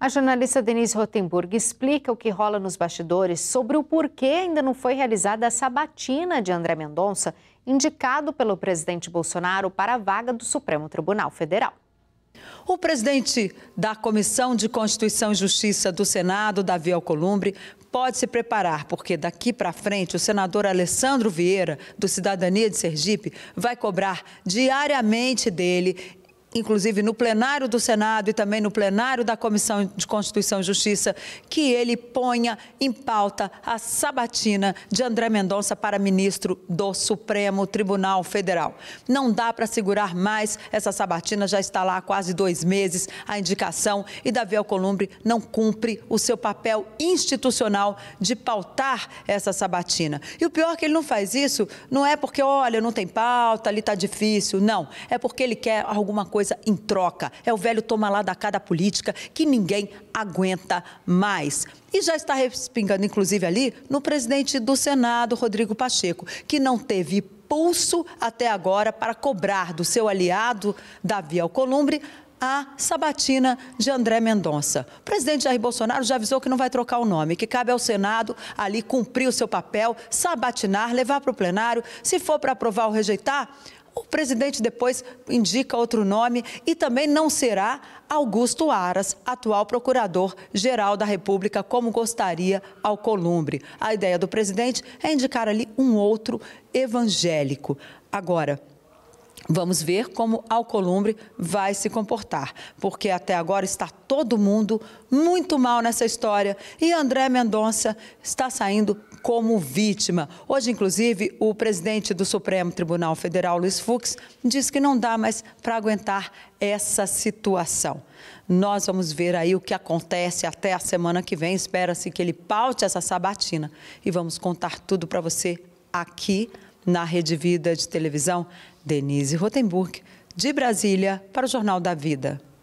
A jornalista Denise Rotenburg explica o que rola nos bastidores sobre o porquê ainda não foi realizada a sabatina de André Mendonça, indicado pelo presidente Bolsonaro para a vaga do Supremo Tribunal Federal. O presidente da Comissão de Constituição e Justiça do Senado, Davi Alcolumbre, pode se preparar, porque daqui para frente o senador Alessandro Vieira, do Cidadania de Sergipe, vai cobrar diariamente dele inclusive no plenário do Senado e também no plenário da Comissão de Constituição e Justiça, que ele ponha em pauta a sabatina de André Mendonça para ministro do Supremo Tribunal Federal. Não dá para segurar mais essa sabatina, já está lá há quase dois meses a indicação e Davi Alcolumbre não cumpre o seu papel institucional de pautar essa sabatina. E o pior é que ele não faz isso não é porque, olha, não tem pauta, ali está difícil, não. É porque ele quer alguma coisa coisa em troca. É o velho toma lá da cada política que ninguém aguenta mais. E já está respingando, inclusive, ali no presidente do Senado, Rodrigo Pacheco, que não teve pulso até agora para cobrar do seu aliado, Davi Alcolumbre, a sabatina de André Mendonça. O presidente Jair Bolsonaro já avisou que não vai trocar o nome, que cabe ao Senado ali cumprir o seu papel, sabatinar, levar para o plenário. Se for para aprovar ou rejeitar, o presidente depois indica outro nome e também não será Augusto Aras, atual procurador-geral da República, como gostaria Alcolumbre. A ideia do presidente é indicar ali um outro evangélico. Agora, Vamos ver como Alcolumbre vai se comportar, porque até agora está todo mundo muito mal nessa história e André Mendonça está saindo como vítima. Hoje, inclusive, o presidente do Supremo Tribunal Federal, Luiz Fux, diz que não dá mais para aguentar essa situação. Nós vamos ver aí o que acontece até a semana que vem. Espera-se que ele paute essa sabatina e vamos contar tudo para você aqui na Rede Vida de Televisão. Denise Rotenburg, de Brasília, para o Jornal da Vida.